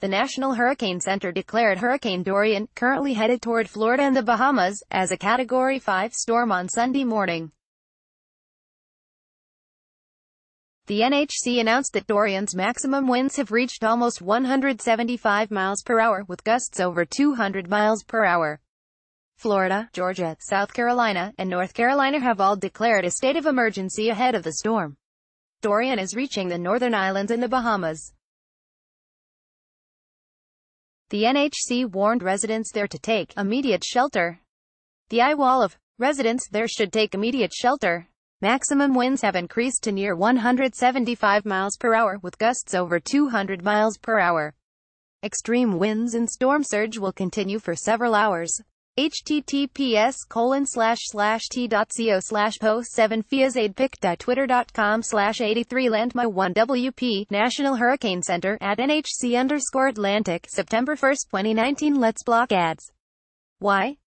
The National Hurricane Center declared Hurricane Dorian, currently headed toward Florida and the Bahamas, as a Category 5 storm on Sunday morning. The NHC announced that Dorian's maximum winds have reached almost 175 miles per hour, with gusts over 200 miles per hour. Florida, Georgia, South Carolina, and North Carolina have all declared a state of emergency ahead of the storm. Dorian is reaching the northern islands and the Bahamas. The NHC warned residents there to take immediate shelter. The eye wall of residents there should take immediate shelter. Maximum winds have increased to near 175 miles per hour with gusts over 200 miles per hour. Extreme winds and storm surge will continue for several hours https colon slash slash t.co slash post 7 twitter.com slash 83 landmy 1 WP National Hurricane Center at NHC underscore Atlantic September 1, 2019 Let's block ads. Why?